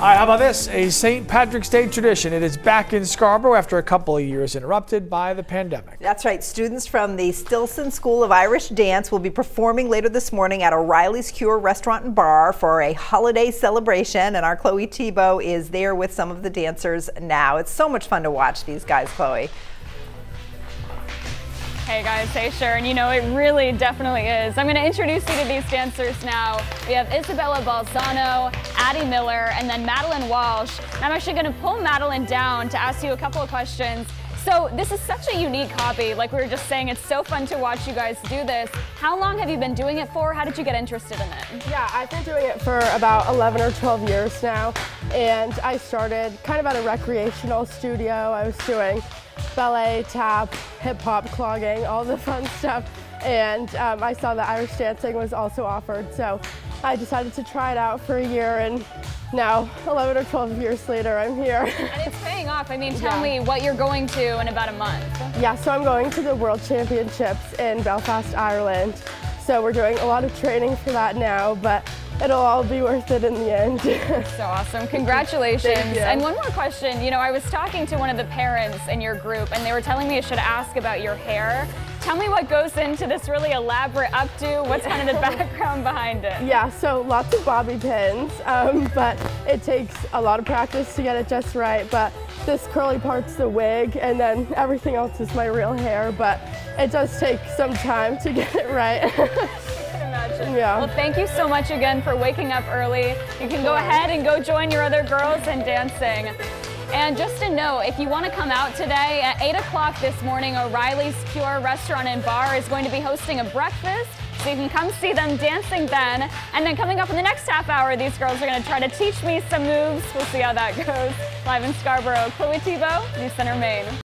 All right, how about this? A St. Patrick's Day tradition. It is back in Scarborough after a couple of years interrupted by the pandemic. That's right. Students from the Stillson School of Irish Dance will be performing later this morning at O'Reilly's Cure Restaurant and Bar for a holiday celebration. And our Chloe Teboe is there with some of the dancers now. It's so much fun to watch these guys, Chloe. Hey guys, hey Sharon, you know it really definitely is. I'm going to introduce you to these dancers now. We have Isabella Balzano, Addie Miller, and then Madeline Walsh. I'm actually going to pull Madeline down to ask you a couple of questions. So this is such a unique hobby. Like we were just saying, it's so fun to watch you guys do this. How long have you been doing it for? How did you get interested in it? Yeah, I've been doing it for about 11 or 12 years now. And I started kind of at a recreational studio. I was doing ballet, tap, hip hop, clogging, all the fun stuff. And um, I saw that Irish dancing was also offered, so I decided to try it out for a year and now 11 or 12 years later I'm here. And it's paying off. I mean, tell yeah. me what you're going to in about a month. Yeah, so I'm going to the World Championships in Belfast, Ireland. So we're doing a lot of training for that now, but it'll all be worth it in the end. so awesome. Congratulations. And one more question. You know, I was talking to one of the parents in your group and they were telling me I should ask about your hair. Tell me what goes into this really elaborate updo. What's kind of the background behind it? Yeah, so lots of bobby pins, um, but it takes a lot of practice to get it just right. But this curly part's the wig, and then everything else is my real hair. But it does take some time to get it right. Yeah. Well, thank you so much again for waking up early. You can go ahead and go join your other girls in dancing. And just a note, if you want to come out today at 8 o'clock this morning, O'Reilly's Pure Restaurant and Bar is going to be hosting a breakfast. So you can come see them dancing then. And then coming up in the next half hour, these girls are going to try to teach me some moves. We'll see how that goes. Live in Scarborough, Chloe Teboe, News Center, Maine.